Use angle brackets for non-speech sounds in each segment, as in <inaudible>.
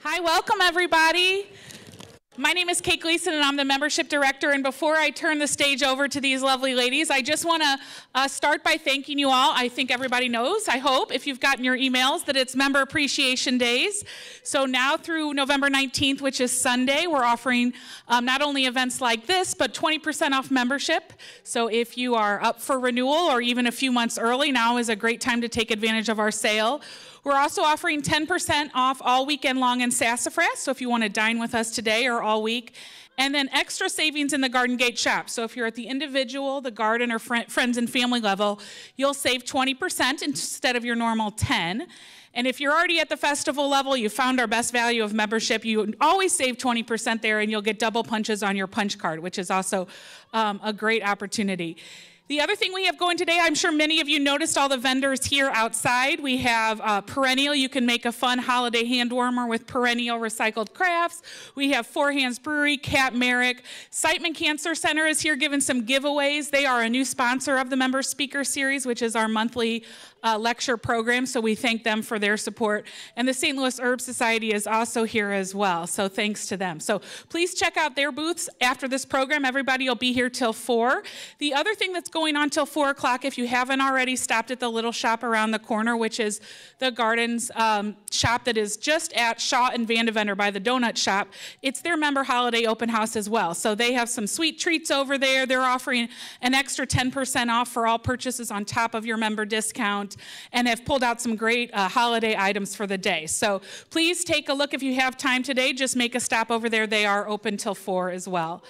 Hi, welcome everybody. My name is Kate Gleason, and I'm the membership director. And before I turn the stage over to these lovely ladies, I just want to uh, start by thanking you all. I think everybody knows, I hope, if you've gotten your emails, that it's Member Appreciation Days. So now through November 19th, which is Sunday, we're offering um, not only events like this, but 20% off membership. So if you are up for renewal or even a few months early, now is a great time to take advantage of our sale. We're also offering 10% off all weekend long in Sassafras. So if you want to dine with us today or all week, and then extra savings in the Garden Gate shop. So if you're at the individual, the garden, or friends and family level, you'll save 20% instead of your normal 10. And if you're already at the festival level, you found our best value of membership, you always save 20% there and you'll get double punches on your punch card, which is also um, a great opportunity. The other thing we have going today, I'm sure many of you noticed all the vendors here outside. We have uh, Perennial. You can make a fun holiday hand warmer with Perennial recycled crafts. We have Four Hands Brewery, Cat Merrick. Siteman Cancer Center is here giving some giveaways. They are a new sponsor of the Member Speaker Series, which is our monthly uh, lecture program, so we thank them for their support. And the St. Louis Herb Society is also here as well, so thanks to them. So please check out their booths after this program. Everybody will be here till 4. The other thing that's going on till 4 o'clock, if you haven't already stopped at the little shop around the corner, which is the Gardens um, shop that is just at Shaw and Vandeventer by the donut shop, it's their member holiday open house as well. So they have some sweet treats over there. They're offering an extra 10% off for all purchases on top of your member discount and have pulled out some great uh, holiday items for the day. So please take a look if you have time today. Just make a stop over there. They are open till 4 as well.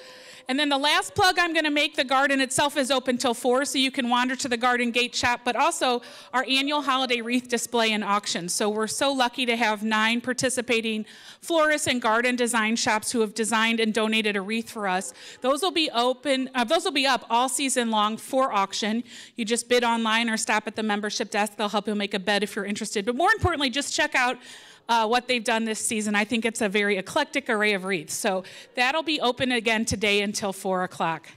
And then the last plug I'm going to make, the garden itself is open till 4, so you can wander to the garden gate shop, but also our annual holiday wreath display and auction. So we're so lucky to have nine participating florists and garden design shops who have designed and donated a wreath for us. Those will be open, uh, those will be up all season long for auction. You just bid online or stop at the membership desk. They'll help you make a bed if you're interested. But more importantly, just check out uh, what they've done this season. I think it's a very eclectic array of wreaths. So that'll be open again today until 4 o'clock.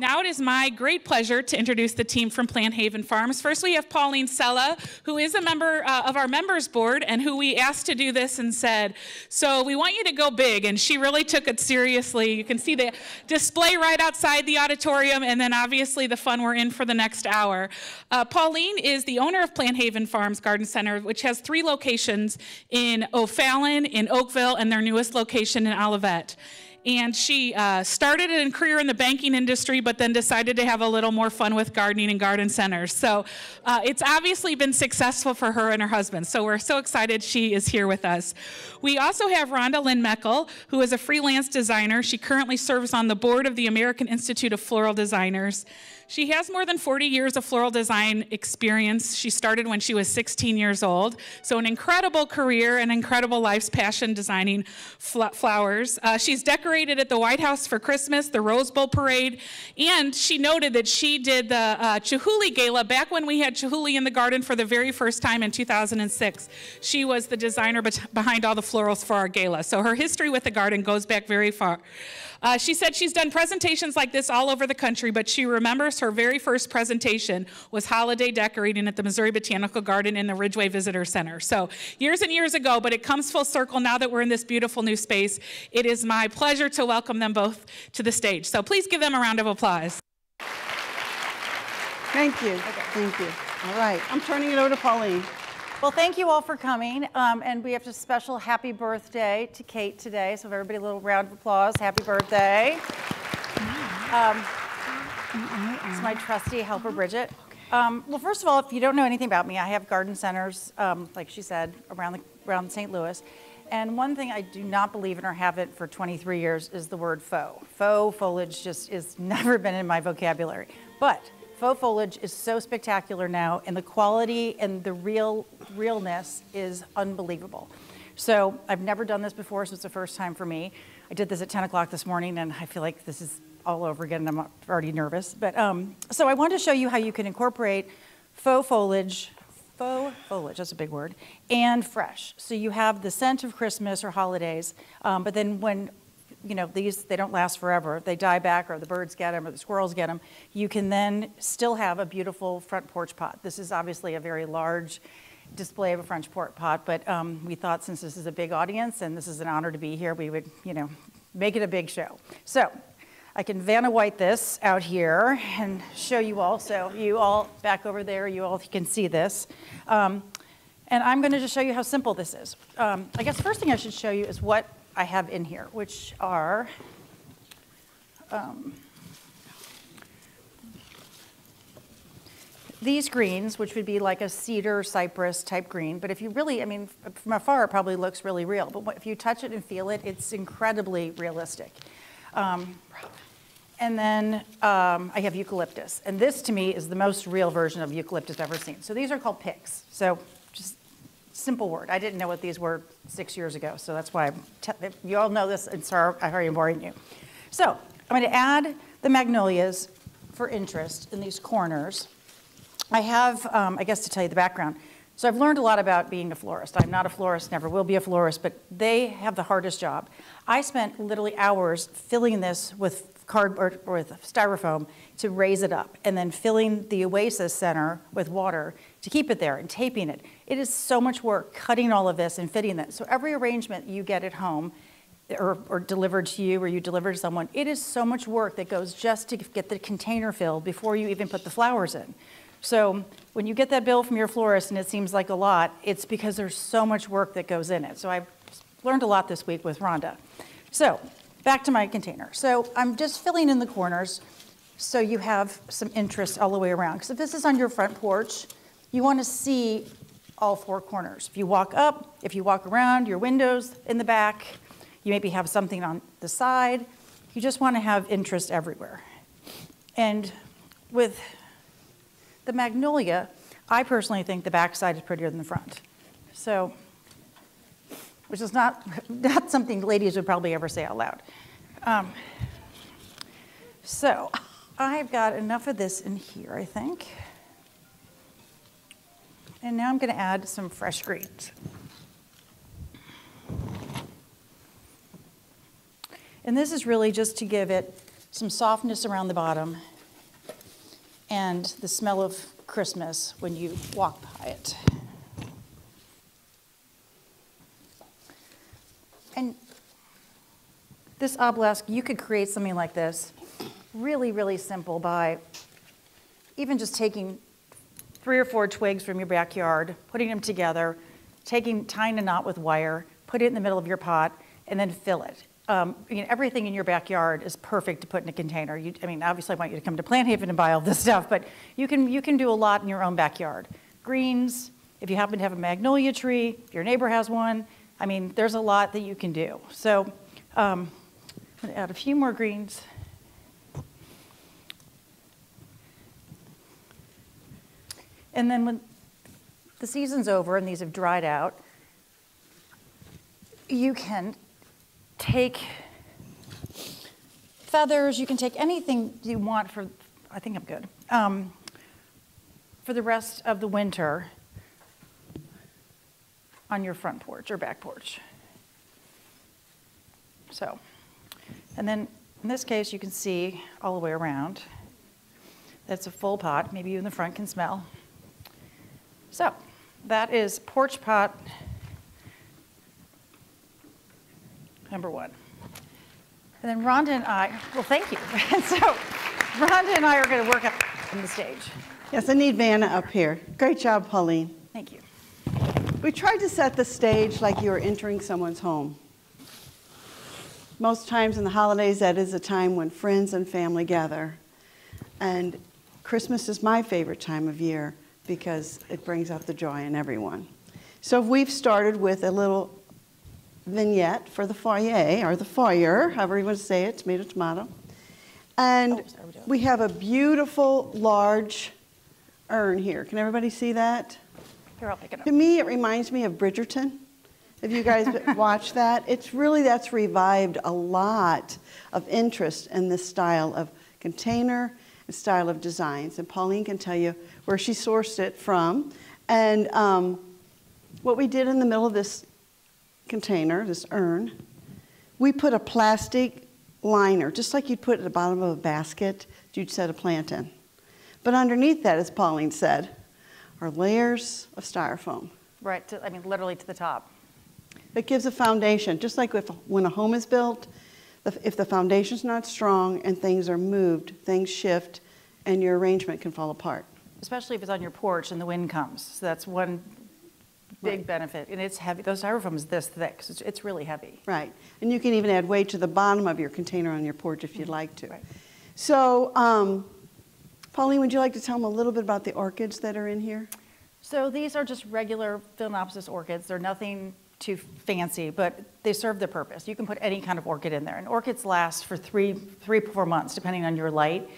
Now it is my great pleasure to introduce the team from Planthaven Farms. First, we have Pauline Sella, who is a member uh, of our members board and who we asked to do this and said, so we want you to go big. And she really took it seriously. You can see the display right outside the auditorium and then obviously the fun we're in for the next hour. Uh, Pauline is the owner of Planthaven Farms Garden Center, which has three locations in O'Fallon, in Oakville, and their newest location in Olivette and she uh, started a career in the banking industry, but then decided to have a little more fun with gardening and garden centers. So uh, it's obviously been successful for her and her husband. So we're so excited she is here with us. We also have Rhonda Lynn Meckel, who is a freelance designer. She currently serves on the board of the American Institute of Floral Designers. She has more than 40 years of floral design experience. She started when she was 16 years old. So, an incredible career, an incredible life's passion designing fl flowers. Uh, she's decorated at the White House for Christmas, the Rose Bowl Parade, and she noted that she did the uh, Chihuly Gala back when we had Chihuly in the garden for the very first time in 2006. She was the designer behind all the florals for our gala. So, her history with the garden goes back very far. Uh, she said she's done presentations like this all over the country, but she remembers her very first presentation was holiday decorating at the Missouri Botanical Garden in the Ridgway Visitor Center. So years and years ago, but it comes full circle now that we're in this beautiful new space. It is my pleasure to welcome them both to the stage. So please give them a round of applause. Thank you. Okay. Thank you. All right, I'm turning it over to Pauline. Well, thank you all for coming. Um, and we have a special happy birthday to Kate today. So, everybody, a little round of applause. Happy birthday. Um, it's my trusty helper, Bridget. Um, well, first of all, if you don't know anything about me, I have garden centers, um, like she said, around, the, around St. Louis. And one thing I do not believe in or haven't for 23 years is the word faux. Faux foliage just is <laughs> never been in my vocabulary. But Faux foliage is so spectacular now, and the quality and the real realness is unbelievable. So I've never done this before, so it's the first time for me. I did this at 10 o'clock this morning, and I feel like this is all over again, and I'm already nervous. But um, so I want to show you how you can incorporate faux foliage, faux foliage, that's a big word, and fresh. So you have the scent of Christmas or holidays, um, but then when you know, these, they don't last forever. They die back or the birds get them or the squirrels get them. You can then still have a beautiful front porch pot. This is obviously a very large display of a French port pot, but um, we thought since this is a big audience and this is an honor to be here, we would, you know, make it a big show. So I can Vanna White this out here and show you all. So you all back over there, you all can see this. Um, and I'm going to just show you how simple this is. Um, I guess first thing I should show you is what I have in here, which are um, these greens, which would be like a cedar cypress type green, but if you really, I mean, from afar, it probably looks really real, but if you touch it and feel it, it's incredibly realistic. Um, and then um, I have eucalyptus, and this to me is the most real version of eucalyptus I've ever seen. So these are called picks. So just simple word. I didn't know what these were six years ago, so that's why you all know this, and sorry, I already boring you. So I'm going to add the magnolias for interest in these corners. I have, um, I guess to tell you the background. So I've learned a lot about being a florist. I'm not a florist, never will be a florist, but they have the hardest job. I spent literally hours filling this with cardboard or with styrofoam to raise it up, and then filling the Oasis Center with water to keep it there and taping it. It is so much work cutting all of this and fitting it. So every arrangement you get at home or, or delivered to you or you deliver to someone, it is so much work that goes just to get the container filled before you even put the flowers in. So when you get that bill from your florist and it seems like a lot, it's because there's so much work that goes in it. So I've learned a lot this week with Rhonda. So back to my container. So I'm just filling in the corners so you have some interest all the way around. Because if this is on your front porch, you want to see all four corners. If you walk up, if you walk around, your windows in the back, you maybe have something on the side. You just want to have interest everywhere. And with the magnolia, I personally think the backside is prettier than the front. So, which is not, <laughs> not something ladies would probably ever say out loud. Um, so, I've got enough of this in here, I think. And now I'm going to add some fresh greens. And this is really just to give it some softness around the bottom and the smell of Christmas when you walk by it. And this obelisk, you could create something like this really, really simple by even just taking three or four twigs from your backyard, putting them together, taking, tying a knot with wire, put it in the middle of your pot, and then fill it. Um, I mean, everything in your backyard is perfect to put in a container. You, I mean, obviously, I want you to come to Planthaven and buy all this <laughs> stuff, but you can, you can do a lot in your own backyard. Greens, if you happen to have a magnolia tree, if your neighbor has one, I mean, there's a lot that you can do. So um, I'm to add a few more greens. And then when the season's over and these have dried out, you can take feathers, you can take anything you want for, I think I'm good, um, for the rest of the winter on your front porch or back porch. So, and then in this case, you can see all the way around. That's a full pot. Maybe you in the front can smell. So, that is porch pot number one. And then Rhonda and I, well, thank you. And <laughs> so Rhonda and I are going to work up on the stage. Yes, I need Vanna up here. Great job, Pauline. Thank you. We tried to set the stage like you were entering someone's home. Most times in the holidays, that is a time when friends and family gather. And Christmas is my favorite time of year because it brings out the joy in everyone. So we've started with a little vignette for the foyer, or the foyer, however you want to say it, tomato, tomato. And Oh, sorry, we we have a beautiful, large urn here. Can everybody see that? Here, I'll pick it up. To me, it reminds me of Bridgerton. If you guys <laughs> watch that, it's really that's revived a lot of interest in this style of container and style of designs. And Pauline can tell you where she sourced it from. And um, what we did in the middle of this container, this urn, we put a plastic liner, just like you'd put at the bottom of a basket, you'd set a plant in. But underneath that, as Pauline said, are layers of styrofoam. Right, to, I mean, literally to the top. It gives a foundation, just like if, when a home is built, if the foundation's not strong and things are moved, things shift, and your arrangement can fall apart. Especially if it's on your porch and the wind comes. So that's one big Right. benefit. And it's heavy, those styrofoam is this thick, so it's, it's really heavy. Right, and you can even add weight to the bottom of your container on your porch if you'd like to. Right. So, um, Pauline, would you like to tell them a little bit about the orchids that are in here? So these are just regular Phalaenopsis orchids. They're nothing too fancy, but they serve their purpose. You can put any kind of orchid in there. And orchids last for three, three, four months, depending on your light.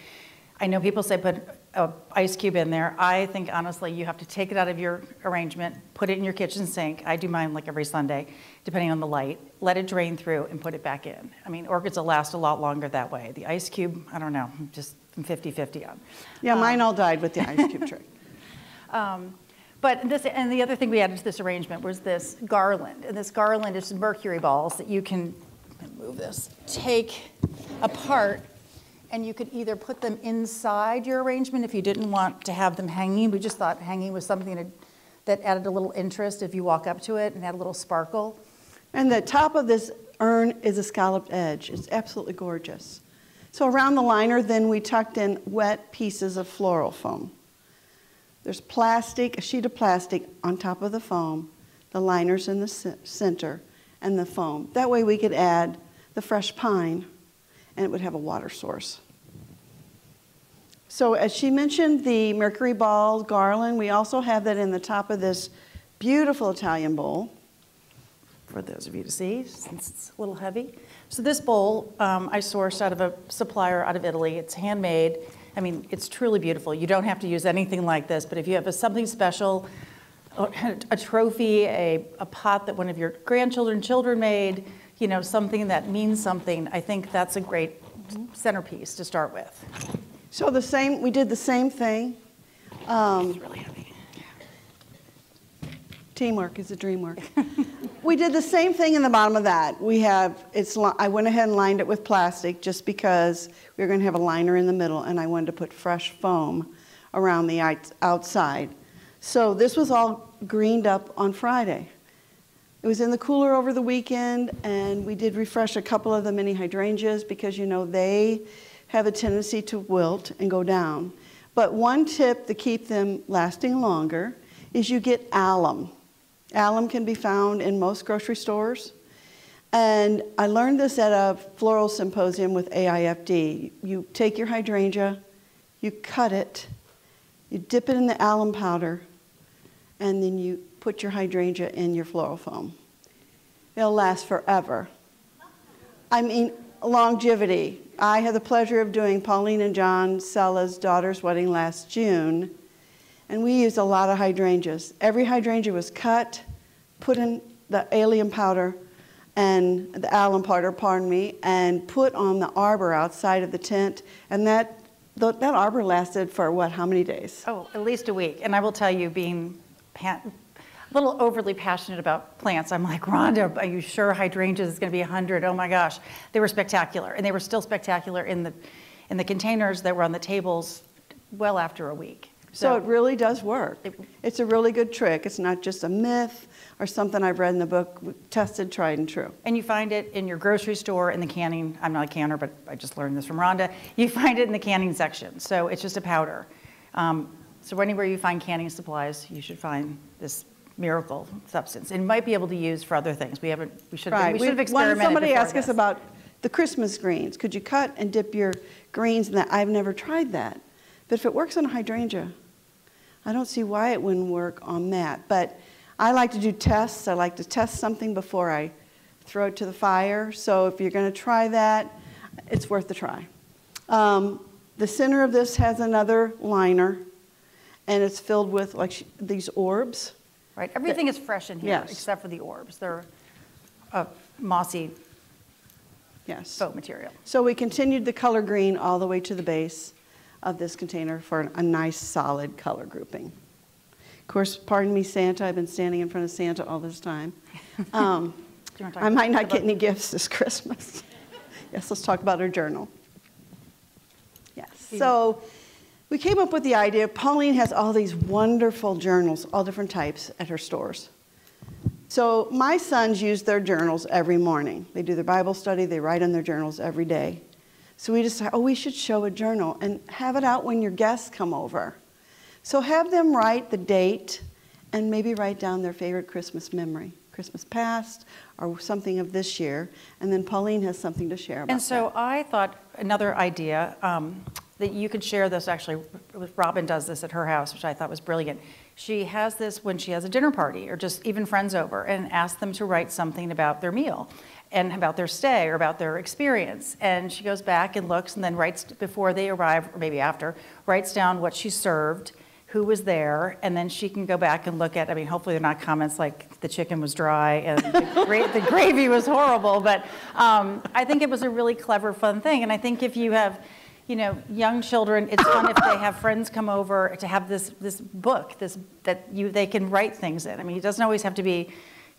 I know people say put an ice cube in there. I think honestly, you have to take it out of your arrangement, put it in your kitchen sink. I do mine like every Sunday, depending on the light. Let it drain through and put it back in. I mean, orchids will last a lot longer that way. The ice cube, I don't know, just 50-50 on. Yeah, mine all died with the ice cube <laughs> trick. Um, But this, and the other thing we added to this arrangement was this garland. And this garland is mercury balls that you can, move this, take apart and you could either put them inside your arrangement if you didn't want to have them hanging. We just thought hanging was something that- added a little interest if you walk up to it and add a little sparkle. And the top of this urn is a scalloped edge. It's absolutely gorgeous. So around the liner, then we tucked in wet pieces of floral foam. There's plastic, a sheet of plastic on top of the foam, the liners in the center, and the foam. That way we could add the fresh pine, and it would have a water source. So as she mentioned, the mercury ball garland, we also have that in the top of this beautiful Italian bowl. for those of you to see, since it's a little heavy. So this bowl, um, I sourced out of a supplier out of Italy. It's handmade. I mean, it's truly beautiful. You don't have to use anything like this, but if you have a, something special, a, a trophy, a, a pot that one of your grandchildren, children made, you know, something that means something, I think that's a great centerpiece to start with. So the same, we did the same thing. Um, It's really heavy. Teamwork is a dream work. <laughs> we did the same thing in the bottom of that. We have, it's, li- I went ahead and lined it with plastic just because we were going to have a liner in the middle and I wanted to put fresh foam around the outside. So this was all greened up on Friday. It was in the cooler over the weekend and we did refresh a couple of the mini hydrangeas because you know they have a tendency to wilt and go down. But one tip to keep them lasting longer is you get alum. Alum can be found in most grocery stores. And I learned this at a floral symposium with AIFD. You take your hydrangea, you cut it, you dip it in the alum powder, and then you put your hydrangea in your floral foam. It'll last forever. I mean, longevity. I had the pleasure of doing Pauline and John Sella's daughter's wedding last June, and we used a lot of hydrangeas. Every hydrangea was cut, put in the allium powder and the alum powder, pardon me, and put on the arbor outside of the tent, and that th- that arbor lasted for what? How many days? Oh, at least a week. And I will tell you, being a little overly passionate about plants, I'm like, Rhonda, are you sure hydrangeas is going to be 100? Oh my gosh. They were spectacular. And they were still spectacular in the, in the containers that were on the tables well after a week. So it really does work. It- It's a really good trick. It's not just a myth or something I've read in the book, tested, tried, and true. And you find it in your grocery store in the canning. I'm not a canner, but I just learned this from Rhonda. You find it in the canning section. So it's just a powder. Um, so anywhere you find canning supplies, you should find this miracle substance. And might be able to use for other things. We haven't. We should. Right. We should have experimented. somebody before asked us about the Christmas greens. Could you cut and dip your greens in that? I've never tried that. But if it works on a hydrangea, I don't see why it wouldn't work on that. But I like to do tests. I like to test something before I throw it to the fire. So if you're going to try that, it's worth the try. Um, the center of this has another liner, and it's filled with like sh- these orbs. Right. Everything is fresh in here Yes. except for the orbs. They're a mossy Yes. faux material. So we continued the color green all the way to the base of this container for a nice solid color grouping. Of course, pardon me, Santa, I've been standing in front of Santa all this time. <laughs> Um, Do you wanna talk I might not get any gifts this Christmas. <laughs> Yes, let's talk about our journal. Yes, so we came up with the idea. Pauline has all these wonderful journals, all different types, at her stores. So my sons use their journals every morning. They do their Bible study, they write in their journals every day. So we decided, oh, we should show a journal and have it out when your guests come over. So have them write the date and maybe write down their favorite Christmas memory, Christmas past or something of this year. And then Pauline has something to share about And so that. I thought another idea um, that you could share this actually, Robin does this at her house, which I thought was brilliant. She has this when she has a dinner party or just even friends over and asks them to write something about their meal and about their stay or about their experience. And she goes back and looks and then writes before they arrive, or maybe after, writes down what she served, who was there, and then she can go back and look at, I mean, hopefully they're not comments like the chicken was dry and the, <laughs> gra- the gravy was horrible, but um, I think it was a really clever, fun thing. And I think if you have, you know, young children, it's fun if they have friends come over to have this, this book, this, that you, they can write things in. I mean, it doesn't always have to be,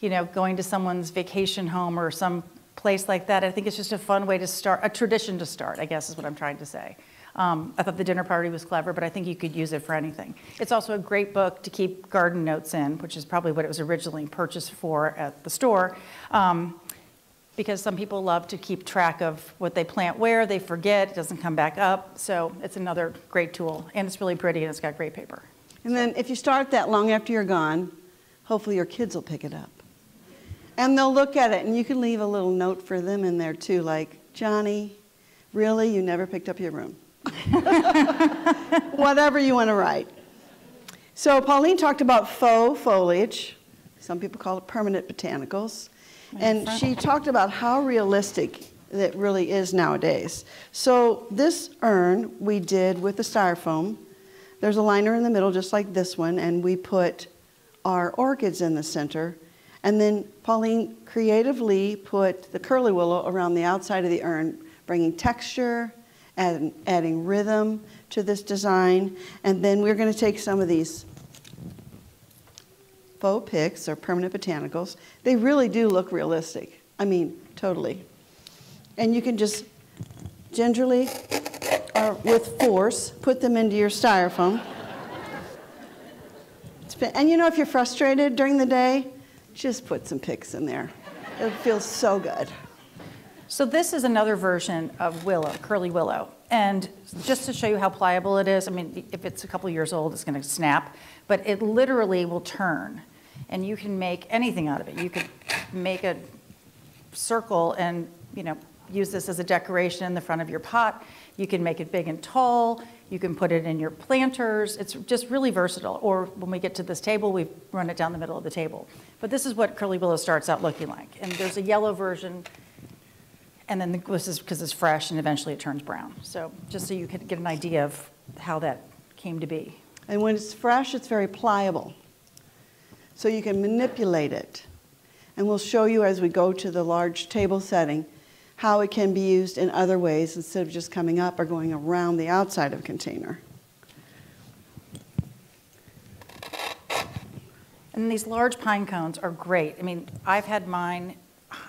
you know, going to someone's vacation home or some place like that. I think it's just a fun way to start, a tradition to start, I guess is what I'm trying to say. Um, I thought the dinner party was clever, but I think you could use it for anything. It's also a great book to keep garden notes in, which is probably what it was originally purchased for at the store. Um, because some people love to keep track of what they plant where, they forget, it doesn't come back up. So it's another great tool, and it's really pretty and it's got great paper. And then if you start that long after you're gone, hopefully your kids will pick it up. And they'll look at it, and you can leave a little note for them in there too, like, Johnny, really, you never picked up your room. <laughs> Whatever you want to write. So Pauline talked about faux foliage. Some people call it permanent botanicals. And she talked about how realistic that really is nowadays. So this urn we did with the styrofoam. There's a liner in the middle just like this one, and we put our orchids in the center. And then Pauline creatively put the curly willow around the outside of the urn, bringing texture, adding, adding rhythm to this design. And then we're going to take some of these faux picks or permanent botanicals. They really do look realistic. I mean, totally. And you can just gingerly or with force put them into your styrofoam. Been- And you know, if you're frustrated during the day, just put some picks in there. It feels so good. So this is another version of willow, curly willow. And just to show you how pliable it is, I mean, if it's a couple years old, it's going to snap, but it literally will turn. And you can make anything out of it. You could make a circle and, you know, use this as a decoration in the front of your pot. You can make it big and tall. You can put it in your planters. It's just really versatile. Or when we get to this table, we run it down the middle of the table. But this is what curly willow starts out looking like. And there's a yellow version and then the- this is because it's fresh and eventually it turns brown. So just so you could get an idea of how that came to be. And when it's fresh, it's very pliable. So you can manipulate it. And we'll show you as we go to the large table setting how it can be used in other ways instead of just coming up or going around the outside of a container. And these large pine cones are great. I mean, I've had mine,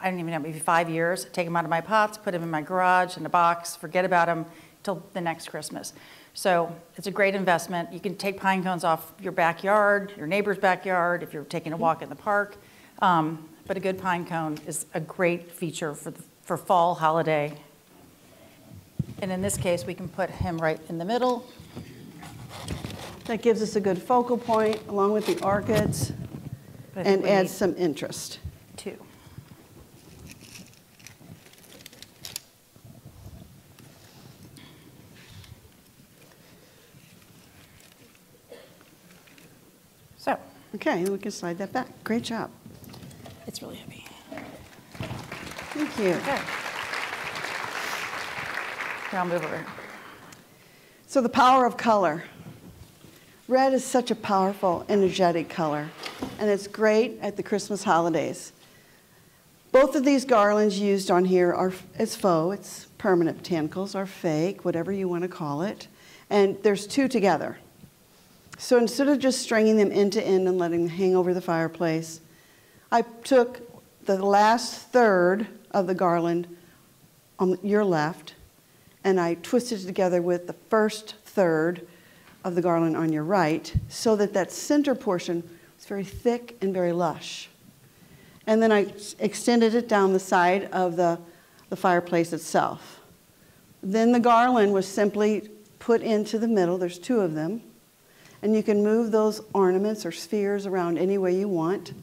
I don't even know, maybe five years. Take them out of my pots, put them in my garage in a box, forget about them till the next Christmas. So it's a great investment. You can take pine cones off your backyard, your neighbor's backyard, if you're taking a walk in the park. Um, but a good pine cone is a great feature for, the, for fall holiday. And in this case, we can put him right in the middle. That gives us a good focal point along with the orchids But I think and adds some interest. Two. Okay, we can slide that back. Great job. it's really heavy. Thank you. Okay. Here, I'll move over. So the power of color. Red is such a powerful, energetic color, and it's great at the Christmas holidays. Both of these garlands used on here are it's faux, it's permanent botanicals, or fake, whatever you want to call it. And there's two together. So instead of just stringing them end to end and letting them hang over the fireplace, I took the last third of the garland on your left and I twisted it together with the first third of the garland on your right so that that center portion was very thick and very lush. And then I extended it down the side of the, the fireplace itself. Then the garland was simply put into the middle, there's two of them, and you can move those ornaments or spheres around any way you want.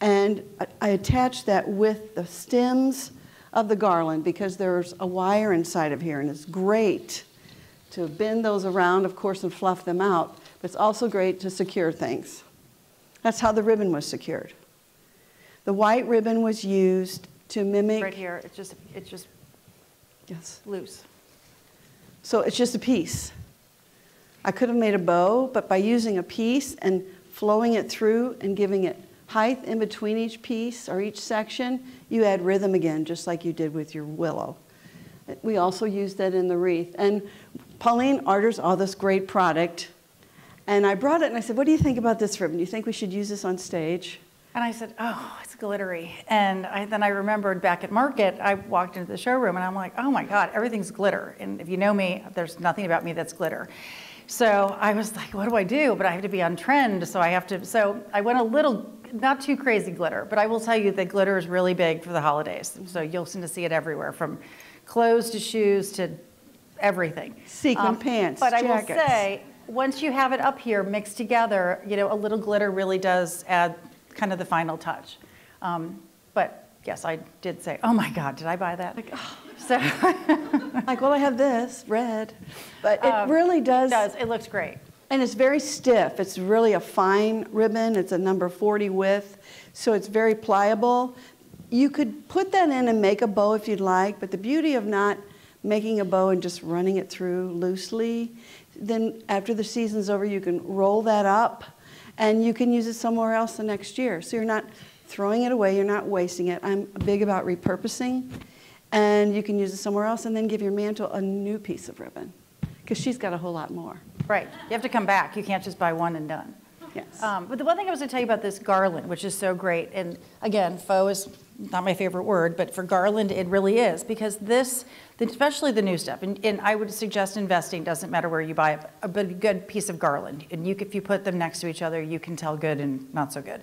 And I- attach that with the stems of the garland because there's a wire inside of here, and it's great to bend those around, of course, and fluff them out, but it's also great to secure things. That's how the ribbon was secured. The white ribbon was used to mimic. Right here, it's just, it's just Yes. loose. So it's just a piece. I could have made a bow, but by using a piece and flowing it through and giving it height in between each piece or each section, you add rhythm again, just like you did with your willow. We also use that in the wreath. And Pauline orders all this great product. And I brought it and I said, What do you think about this ribbon? Do you think we should use this on stage? And I said, oh, it's glittery. And I, then I remembered back at market, I walked into the showroom and I'm like, oh my God, everything's glitter. And if you know me, there's nothing about me that's glitter. So I was like, what do I do? But I have to be on trend, so I have to. So I went a little, not too crazy glitter, but I will tell you that glitter is really big for the holidays. So you'll seem to see it everywhere, from clothes to shoes to everything. Sequin pants, But I will say, once you have it up here mixed together, you know, a little glitter really does add kind of the final touch. Um, but yes, I did say, oh my God, did I buy that? So <laughs> Like, well, I have this, red. But it Um, really it does. does, it looks great. And it's very stiff. It's really a fine ribbon. It's a number 40 width, so it's very pliable. You could put that in and make a bow if you'd like, but the beauty of not making a bow and just running it through loosely, then after the season's over, you can roll that up and you can use it somewhere else the next year. So you're not throwing it away, you're not wasting it. I'm big about repurposing, and you can use it somewhere else and then give your mantle a new piece of ribbon because she's got a whole lot more. Right, you have to come back. You can't just buy one and done. Yes. Um, But the one thing I was going to tell you about this garland, which is so great, and again, faux is not my favorite word, but for garland, it really is, because this, especially the new stuff, and, and I would suggest investing, doesn't matter where you buy it, but a good piece of garland. And you, if you put them next to each other, you can tell good and not so good.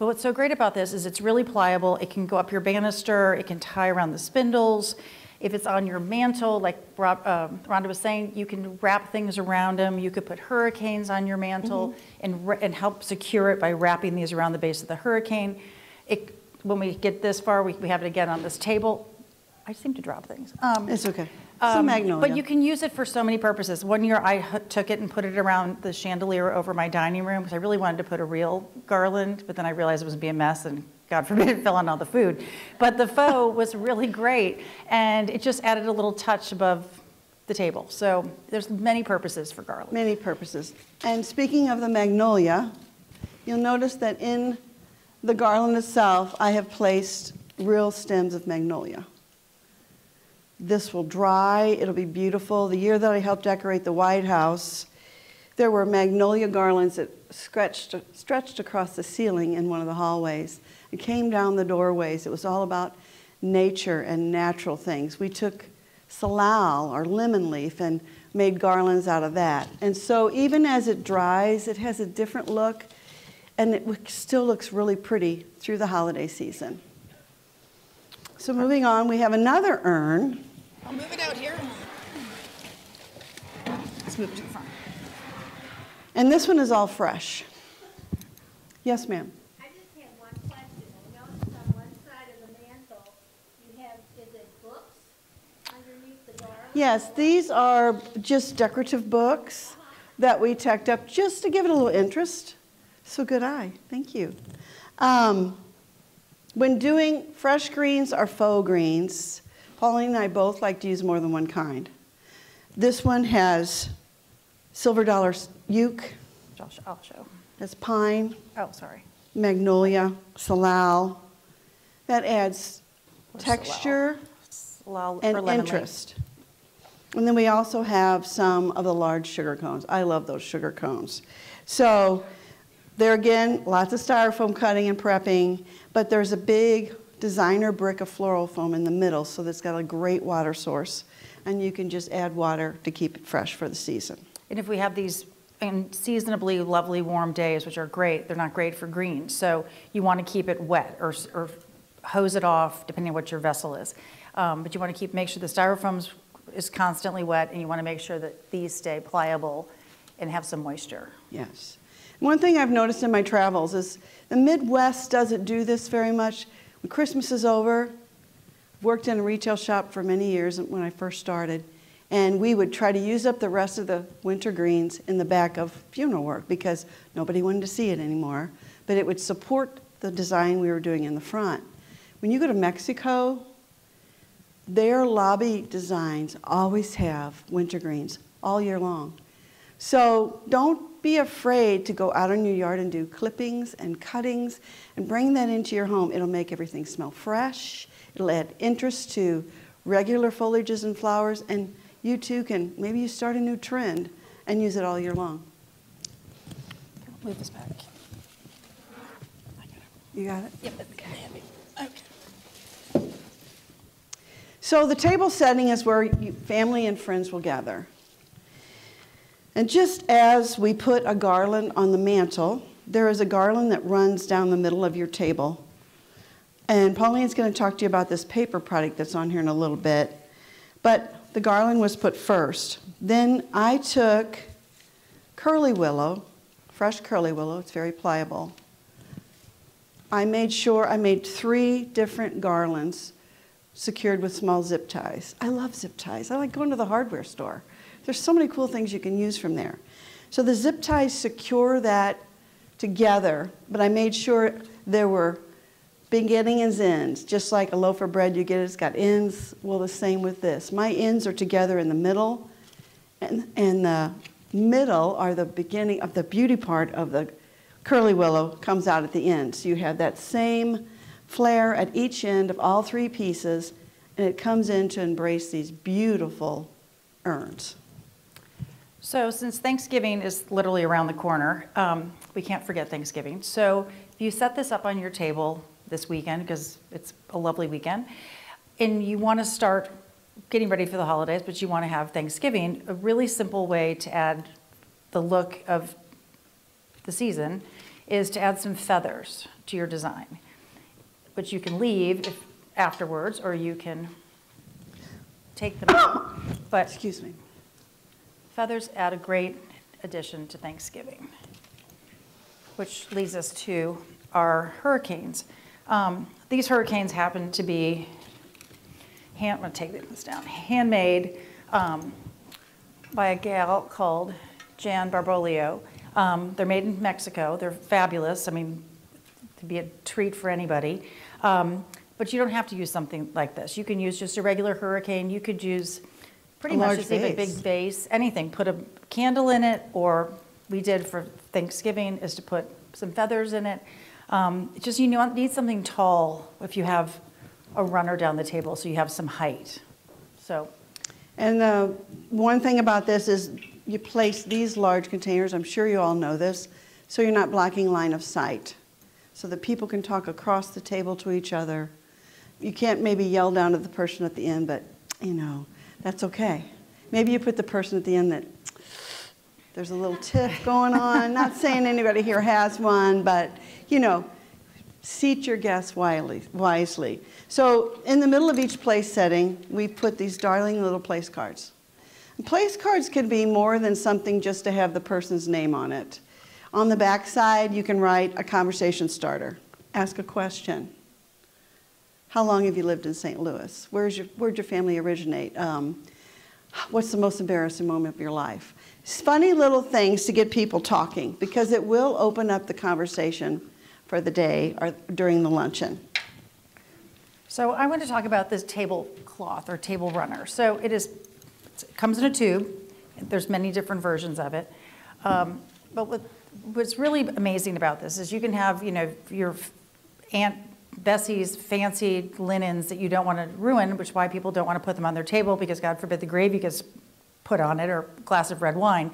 But what's so great about this is it's really pliable. It can go up your banister, it can tie around the spindles. If it's on your mantle, like Rob- uh, Rhonda was saying, you can wrap things around them. You could put hurricanes on your mantle and, and help secure it by wrapping these around the base of the hurricane. It, when we get this far, we, we have it again on this table. I seem to drop things. Um, It's okay. It's a um, magnolia. But you can use it for so many purposes. One year I h- took it and put it around the chandelier over my dining room because I really wanted to put a real garland, but then I realized it was going to be a mess and God <laughs> forbid it fell on all the food. But the faux <laughs> was really great and it just added a little touch above the table. So there's many purposes for garland. Many purposes. And speaking of the magnolia, you'll notice that in the garland itself, I have placed real stems of magnolia. This will dry, it'll be beautiful. The year that I helped decorate the White House, there were magnolia garlands that stretched, stretched across the ceiling in one of the hallways and came down the doorways. It was all about nature and natural things. We took salal or lemon leaf and made garlands out of that. And so even as it dries, it has a different look and it still looks really pretty through the holiday season. So moving on, we have another urn. I'll move it out here. Let's move it to the front. And this one is all fresh. Yes, ma'am. I just have one question. I noticed on one side of the mantle, you have, is it books underneath the garland? Yes, these are just decorative books that we tacked up just to give it a little interest. So good eye, thank you. Um, when doing fresh greens or faux greens, Pauline and I both like to use more than one kind. This one has silver dollar uke, I'll I'll show. has pine, Oh, sorry. magnolia, salal. That adds Where's texture Lal- or and interest. And then we also have some of the large sugar cones. I love those sugar cones. So there again, lots of styrofoam cutting and prepping, but there's a big designer brick of floral foam in the middle, so that's got a great water source. And you can just add water to keep it fresh for the season. And if we have these unseasonably lovely warm days, which are great, they're not great for greens. So you want to keep it wet or, or hose it off, depending on what your vessel is. Um, But you want to keep, make sure the styrofoam is constantly wet, and you want to make sure that these stay pliable and have some moisture. Yes. One thing I've noticed in my travels is the Midwest doesn't do this very much. When Christmas is over, I've worked in a retail shop for many years when I first started, and we would try to use up the rest of the winter greens in the back of funeral work because nobody wanted to see it anymore. But it would support the design we were doing in the front. When you go to Mexico, their lobby designs always have winter greens all year long. So don't be afraid to go out in your yard and do clippings and cuttings and bring that into your home. It'll make everything smell fresh. It'll add interest to regular foliages and flowers, and you too can maybe you start a new trend and use it all year long. Move this back. You got it? Yep, it's handy. Okay. So the table setting is where you, family and friends will gather. And just as we put a garland on the mantle, there is a garland that runs down the middle of your table. And Pauline's going to talk to you about this paper product that's on here in a little bit. But the garland was put first. Then I took curly willow, fresh curly willow, it's very pliable. I made sure I made three different garlands secured with small zip ties. I love zip ties. I like going to the hardware store. There's so many cool things you can use from there. So the zip ties secure that together, but I made sure there were beginning and ends, just like a loaf of bread you get, it's got ends. Well, the same with this. My ends are together in the middle, and, and the middle are the beginning of the beauty part of the curly willow comes out at the end. So you have that same flare at each end of all three pieces, and it comes in to embrace these beautiful urns. So since Thanksgiving is literally around the corner, um, we can't forget Thanksgiving. So if you set this up on your table this weekend, because it's a lovely weekend, and you want to start getting ready for the holidays, but you want to have Thanksgiving, a really simple way to add the look of the season is to add some feathers to your design, which you can leave if, afterwards, or you can take them out. But Excuse me. Feathers add a great addition to Thanksgiving, which leads us to our hurricanes. Um, These hurricanes happen to be, hand, I'm gonna take this down, handmade um, by a gal called Jan Barboglio. Um, They're made in Mexico, they're fabulous, I mean, to be a treat for anybody. Um, But you don't have to use something like this. You can use just a regular hurricane, you could use pretty much just leave a big vase. anything, put a candle in it, or we did for Thanksgiving is to put some feathers in it. Um, Just, you know, need something tall if you have a runner down the table, so you have some height. So, And the one thing about this is you place these large containers, I'm sure you all know this, so you're not blocking line of sight. So that people can talk across the table to each other. You can't maybe yell down at the person at the end, but you know, that's okay. Maybe you put the person at the end that there's a little tiff going on. Not saying anybody here has one, but you know, seat your guests wisely. So in the middle of each place setting, we put these darling little place cards. Place cards can be more than something just to have the person's name on it. On the back side, you can write a conversation starter. Ask a question. How long have you lived in St. Louis? Where's your, where'd your family originate? Um, what's the most embarrassing moment of your life? It's funny little things to get people talking because it will open up the conversation for the day or during the luncheon. so I want to talk about this tablecloth or table runner. So it is, it comes in a tube. There's many different versions of it. Um, But what, what's really amazing about this is you can have, you know, your Aunt Bessie's fancy linens that you don't want to ruin, which is why people don't want to put them on their table because God forbid the gravy gets put on it or a glass of red wine.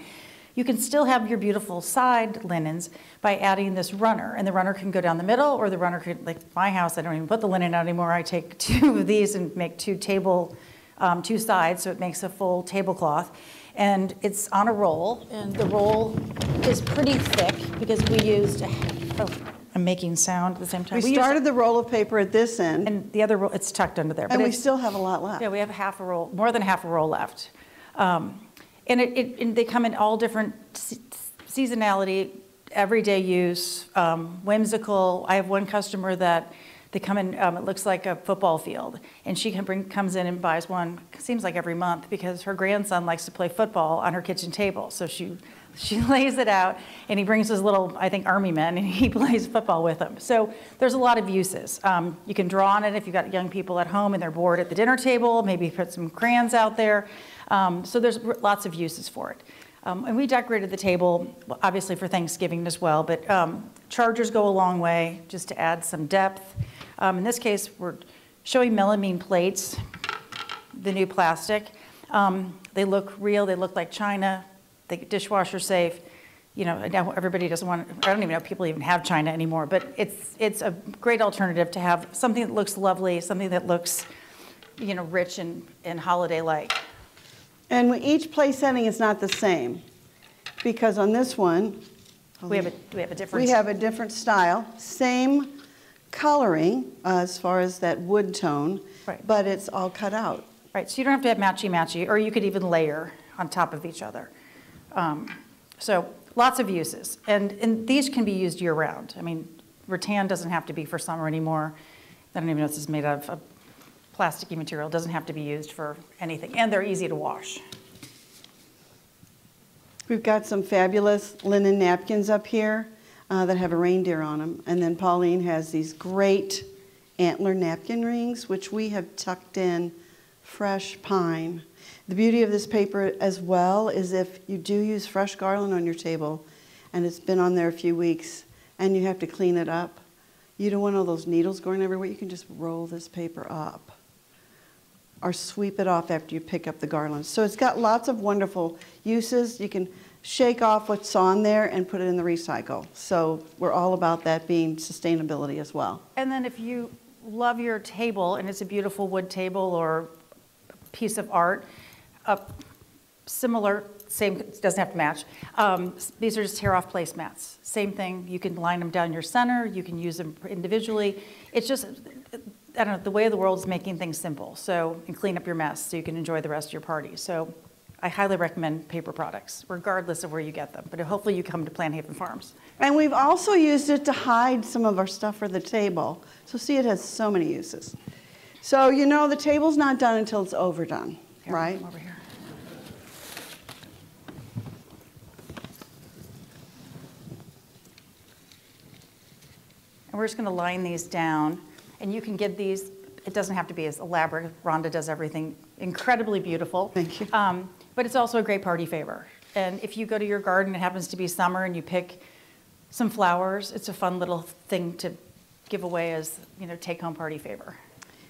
You can still have your beautiful side linens by adding this runner. And the runner can go down the middle or the runner could, like my house, I don't even put the linen out anymore. I take <laughs> two of these and make two table, um, two sides, so it makes a full tablecloth. And it's on a roll, and the roll is pretty thick because we used, oh, I'm making sound at the same time. We used- started the roll of paper at this end, And the other roll, it's tucked under there. and but we still have a lot left. yeah, we have half a roll, more than half a roll left. Um, And it, it, and they come in all different se- seasonality, everyday use, um, whimsical. I have one customer that, they come in, um, it looks like a football field, and she can bring, comes in and buys one, seems like every month, because her grandson likes to play football on her kitchen table. So she, she <laughs> lays it out, and he brings his little, I think, army men, and he <laughs> plays football with them. So there's a lot of uses. Um, You can draw on it if you've got young people at home and they're bored at the dinner table, maybe put some crayons out there. Um, So there's lots of uses for it. Um, And we decorated the table, obviously for Thanksgiving as well, but um, chargers go a long way, just to add some depth. Um, In this case, we're showing melamine plates, the new plastic. Um, They look real, they look like china, they dishwasher safe. You know, now everybody doesn't want, I don't even know if people even have china anymore, but it's, it's a great alternative to have something that looks lovely, something that looks, you know, rich and, and holiday-like. And each place setting is not the same, because on this one, We have a, we have a different. we have a different style, same coloring uh, as far as that wood tone, Right. but it's all cut out. Right, so you don't have to have matchy-matchy, or you could even layer on top of each other. Um, So lots of uses, and, and these can be used year-round. I mean, rattan doesn't have to be for summer anymore. I don't even know if this is made of a plasticky material, It doesn't have to be used for anything, and they're easy to wash. We've got some fabulous linen napkins up here uh, that have a reindeer on them. And then Pauline has these great antler napkin rings, which we have tucked in fresh pine. The beauty of this paper as well is if you do use fresh garland on your table and it's been on there a few weeks and you have to clean it up, you don't want all those needles going everywhere. You can just roll this paper up or sweep it off after you pick up the garland. So it's got lots of wonderful uses. You can shake off what's on there and put it in the recycle. So we're all about that being sustainability as well. And then if you love your table, and it's a beautiful wood table or piece of art, a similar, same, doesn't have to match. Um, These are just tear-off placemats. Same thing, you can line them down your center, you can use them individually. It's just, I don't know, the way of the world is making things simple, so, and clean up your mess so you can enjoy the rest of your party. So I highly recommend paper products, regardless of where you get them, but hopefully you come to Planthaven Farms. And we've also used it to hide some of our stuff for the table. So see, it has so many uses. So you know the table's not done until it's overdone, Here, right? Over here. And we're just going to line these down, and you can get these, it doesn't have to be as elaborate. Rhonda does everything incredibly beautiful. Thank you. Um, But it's also a great party favor. And if you go to your garden, it happens to be summer, and you pick some flowers, it's a fun little thing to give away as, you know, take-home party favor.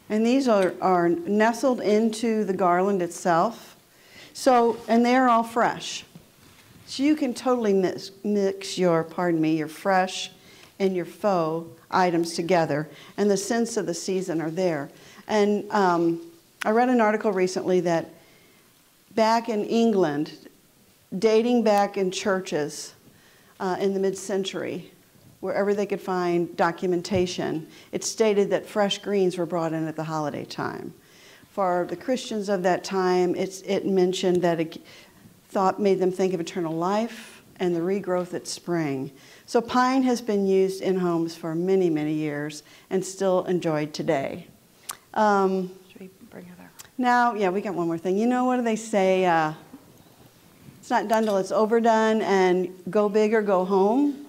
And these are, are nestled into the garland itself. So, and they're all fresh. So you can totally mix, mix your, pardon me, your fresh and your faux items together, and the scents of the season are there. And um, I read an article recently that back in England, dating back in churches uh, in the mid-century, wherever they could find documentation, it stated that fresh greens were brought in at the holiday time. For the Christians of that time, it's, it mentioned that it thought made them think of eternal life and the regrowth at spring. So pine has been used in homes for many, many years and still enjoyed today. Um, Should we bring her there? now, yeah, we got one more thing. You know what do they say? Uh, it's not done till it's overdone, and go big or go home.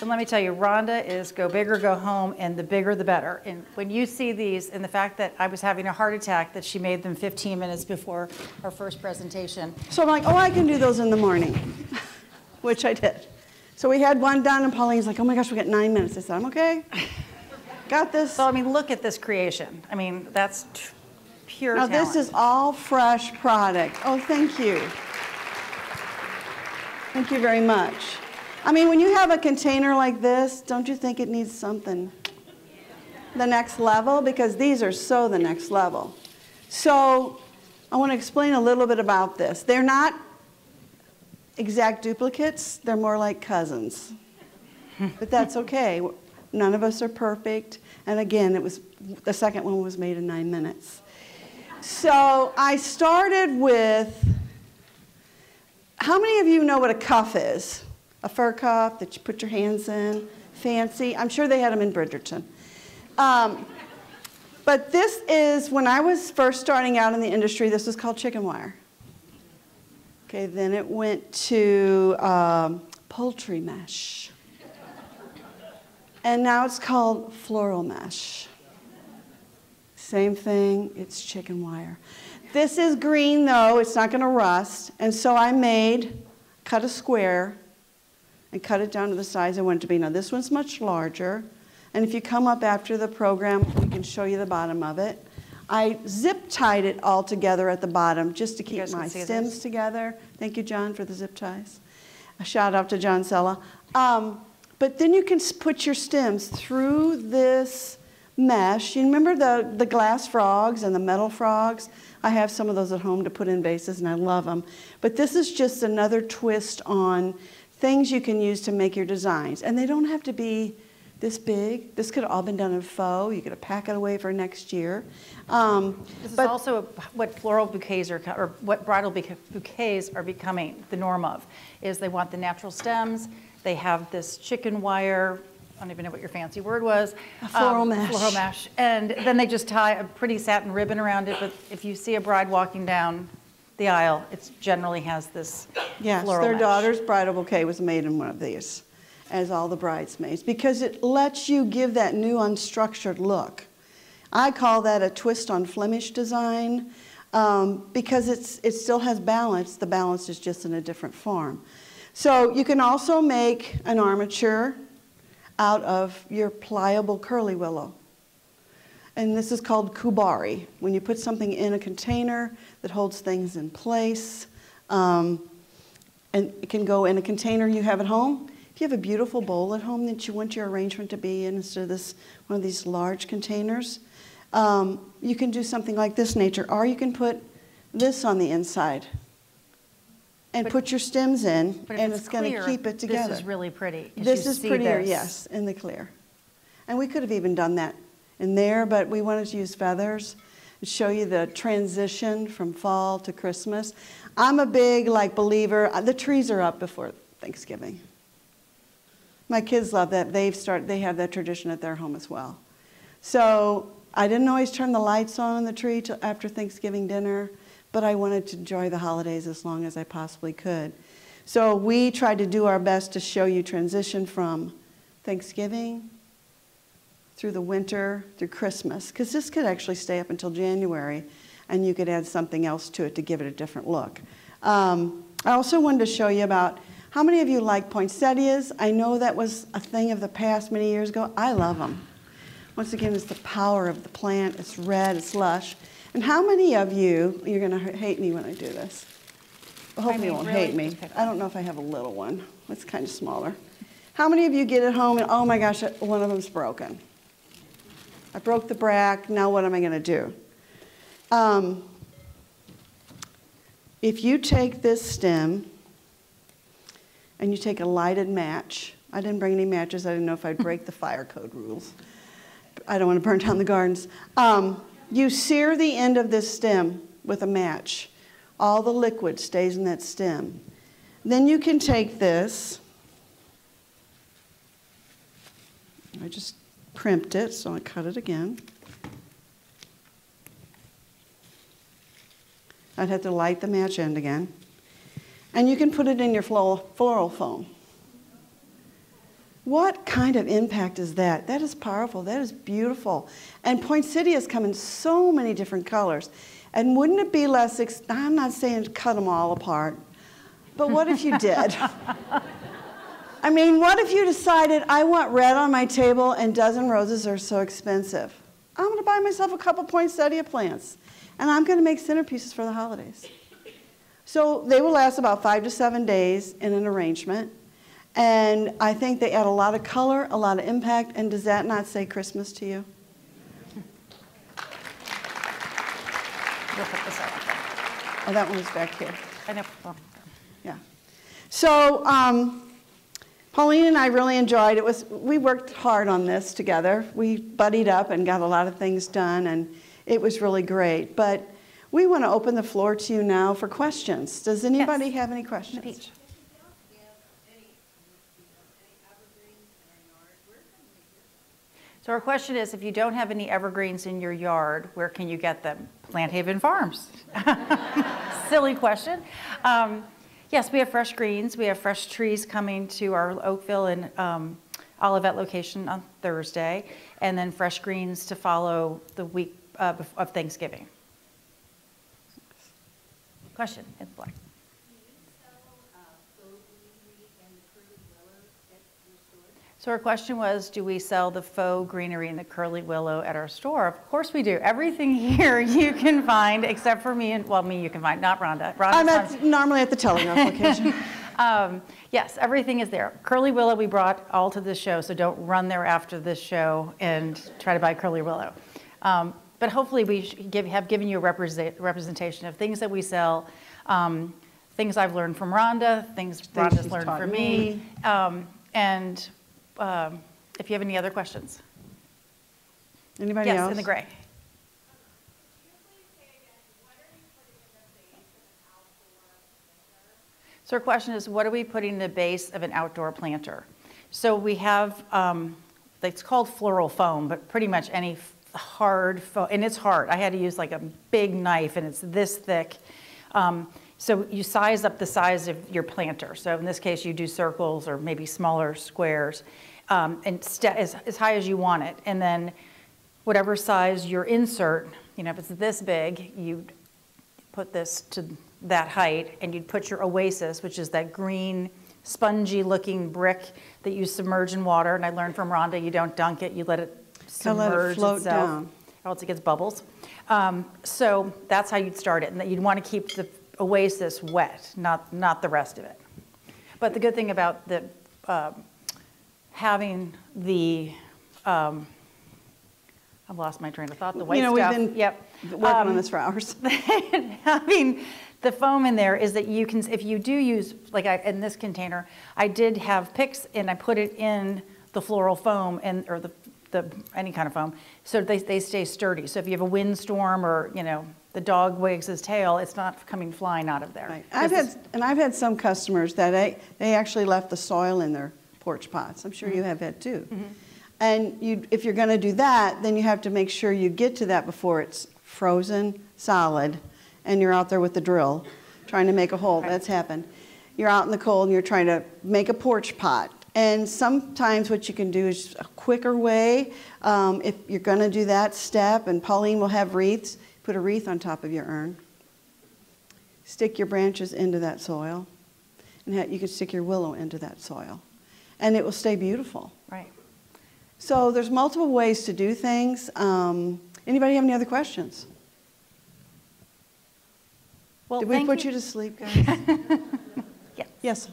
And let me tell you, Rhonda is go big or go home, and the bigger the better. And when you see these, and the fact that I was having a heart attack, that she made them 15 minutes before our first presentation. So I'm like, oh, I can do those in the morning, <laughs> which I did. So we had one done, and Pauline's like, oh my gosh, we got nine minutes. I said, I'm okay. Got this. So, I mean, look at this creation. I mean, that's pure Now, talent. this is all fresh product. Oh, thank you. Thank you very much. I mean, when you have a container like this, don't you think it needs something the next level? Because these are so the next level. So I want to explain a little bit about this. They're not exact duplicates, they're more like cousins. <laughs> But that's okay. None of us are perfect. And again, it was the second one was made in nine minutes. So I started with how many of you know what a cuff is? A fur cuff that you put your hands in? Fancy. I'm sure they had them in Bridgerton. Um, but this is, when I was first starting out in the industry, this was called chicken wire. Okay, then it went to um, poultry mesh. And now it's called floral mesh. Same thing, it's chicken wire. This is green though, it's not gonna rust. And so I made, cut a square and cut it down to the size I want it to be. Now this one's much larger. And if you come up after the program, we can show you the bottom of it. I zip tied it all together at the bottom just to keep my stems this? together. Thank you, John, for the zip ties. A shout out to John Sella. Um, but then you can put your stems through this mesh. You remember the, the glass frogs and the metal frogs? I have some of those at home to put in vases and I love them. But this is just another twist on things you can use to make your designs. And they don't have to be this big. This could have all been done in faux. You could have pack it away for next year. Um, This is but also what floral bouquets are, or what bridal bouquets are becoming the norm of, is they want the natural stems, they have this chicken wire, I don't even know what your fancy word was. A floral um, mesh. Floral mesh, and then they just tie a pretty satin ribbon around it, but if you see a bride walking down the aisle, it generally has this Yes, floral their mesh. daughter's bridal bouquet was made in one of these, as all the bridesmaids, because it lets you give that new unstructured look. I call that a twist on Flemish design um, because it's, it still has balance. The balance is just in a different form. So you can also make an armature out of your pliable curly willow. And this is called kubari, when you put something in a container that holds things in place. Um, and it can go in a container you have at home. If you have a beautiful bowl at home that you want your arrangement to be in instead of this one of these large containers, um, you can do something like this nature, or you can put this on the inside and But- put your stems in, and it's, going to keep it together. This is really pretty. This is prettier, this. yes, in the clear. And we could have even done that in there, but we wanted to use feathers and show you the transition from fall to Christmas. I'm a big like believer. uh, The trees are up before Thanksgiving. My kids love that. They've started. They have that tradition at their home as well. So I didn't always turn the lights on in the tree after Thanksgiving dinner, but I wanted to enjoy the holidays as long as I possibly could. So we tried to do our best to show you transition from Thanksgiving through the winter, through Christmas, because this could actually stay up until January, and you could add something else to it to give it a different look. Um, I also wanted to show you about how many of you like poinsettias. I know that was a thing of the past many years ago. I love them. Once again, it's the power of the plant. It's red, it's lush. And how many of you, you're going to hate me when I do this. Hopefully you mean, won't really, hate me. I don't know if I have a little one. It's kind of smaller. How many of you get it home and, oh my gosh, one of them's broken? I broke the bract, now what am I going to do? Um, if you take this stem and you take a lighted match, I didn't bring any matches, I didn't know if I'd break the fire code rules. I don't want to burn down the gardens. Um, you sear the end of this stem with a match. All the liquid stays in that stem. Then you can take this. I just crimped it, so I cut it again. I'd have to light the match end again. And you can put it in your floral, foam. What kind of impact is that? That is powerful. That is beautiful. And poinsettias come in so many different colors. And wouldn't it be less, I'm not saying cut them all apart, but what if you did? <laughs> I mean, what if you decided, I want red on my table and dozen roses are so expensive? I'm going to buy myself a couple poinsettia plants and I'm going to make centerpieces for the holidays. So they will last about five to seven days in an arrangement. And I think they add a lot of color, a lot of impact. And does that not say Christmas to you? We'll put this up. Oh, that one was back here. I know, Yeah. So um, Pauline and I really enjoyed it. Was we worked hard on this together. We buddied up and got a lot of things done, and it was really great. But we want to open the floor to you now for questions. Does anybody Yes. have any questions? Peach. So our question is, if you don't have any evergreens in your yard, where can you get them? Planthaven Farms. <laughs> Silly question. Um, Yes, we have fresh greens. We have fresh trees coming to our Oakville and um, Olivette location on Thursday, and then fresh greens to follow the week uh, of Thanksgiving. Question in black. So our question was, do we sell the faux greenery and the curly willow at our store? Of course we do. Everything here <laughs> you can find, except for me and, well, me you can find, not Rhonda. Rhonda I'm finds- at, normally at the Telegraph <laughs> location. um, Yes, everything is there. Curly Willow we brought all to this show, so don't run there after this show and try to buy Curly Willow. Um, But hopefully we give- have given you a represent- representation of things that we sell, um, things I've learned from Rhonda, things Things Rhonda's learned from me. Um, And um, if you have any other questions. Anybody Yes, else? in the gray. So our question is, what are we putting in the base of an outdoor planter? So we have, um, it's called floral foam, but pretty much any hard and it's hard. I had to use like a big knife and it's this thick. Um, So you size up the size of your planter. So in this case, you do circles or maybe smaller squares, um, and as, as high as you want it. And then whatever size your insert, you know, if it's this big, you put this to that height, and you'd put your oasis, which is that green, spongy-looking brick that you submerge in water. And I learned from Rhonda, you don't dunk it, you let it submerge float itself, down. or else it gets bubbles. Um, so that's how you'd start it, and that you'd want to keep the oasis wet, not not the rest of it. But the good thing about the um, having the um, I've lost my train of thought. The white You know, we've been yep. Working on Um, this for hours. <laughs> having the foam in there is that you can, if you do use, like I, in this container, I did have picks and I put it in the floral foam and, or the, the, any kind of foam, so they, they stay sturdy. So if you have a windstorm or, you know, the dog wags his tail, it's not coming flying out of there. Right. I've had, and I've had some customers that they, they actually left the soil in their porch pots. I'm sure Mm-hmm. you have had too. And you, if you're gonna do that, then you have to make sure you get to that before it's frozen, solid, and you're out there with the drill, trying to make a hole. Right. That's happened. You're out in the cold and you're trying to make a porch pot. And sometimes what you can do is a quicker way, um, if you're gonna do that step, and Pauline will have wreaths, put a wreath on top of your urn stick your branches into that soil, and you can stick your willow into that soil, and it will stay beautiful. Right. So there's multiple ways to do things. Um, anybody have any other questions? Well, Did we put you to sleep, guys? Yeah. <laughs> <laughs> yes.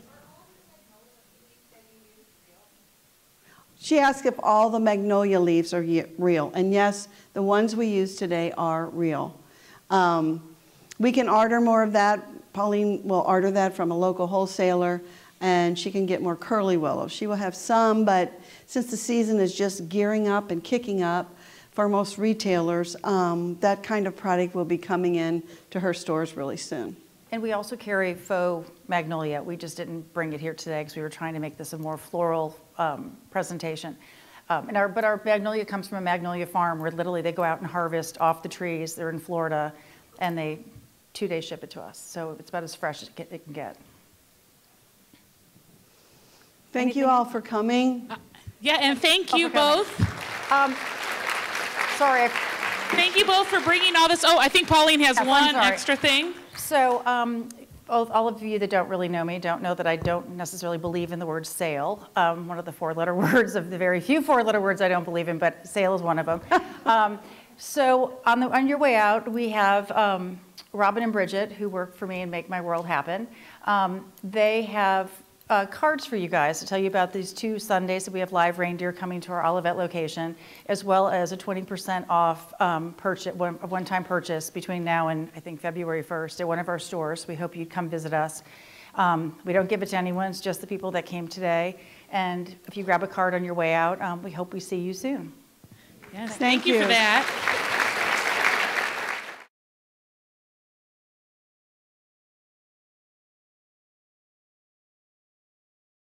She asked if all the magnolia leaves are real, and yes, the ones we use today are real. Um, we can order more of that. Pauline will order that from a local wholesaler, and she can get more curly willow. She will have some, but since the season is just gearing up and kicking up for most retailers, um, that kind of product will be coming in to her stores really soon. And we also carry faux magnolia. We just didn't bring it here today because we were trying to make this a more floral um, presentation. Um, and our, but our magnolia comes from a magnolia farm where literally they go out and harvest off the trees. They're in Florida, and they two days ship it to us. So it's about as fresh as it can get. Thank you all for coming. Yeah, and thank you for both. Um, sorry, I Thank you both for bringing all this. Oh, I think Pauline has Yes, one extra thing. So, um, both, all of you that don't really know me don't know that I don't necessarily believe in the word sale. Um, one of the four-letter <laughs> words of the very few four-letter words I don't believe in, but sale is one of them. <laughs> um, so, on, the, on your way out, we have um, Robin and Bridget, who work for me and make my world happen. Um, they have uh, cards for you guys to tell you about these two Sundays that we have live reindeer coming to our Olivette location, as well as a 20% off um, purchase, one, a one-time purchase between now and I think February 1st at one of our stores. We hope you'd come visit us. Um, We don't give it to anyone, it's just the people that came today. And if you grab a card on your way out, um, we hope we see you soon. Yes, Thank thank you for you. that.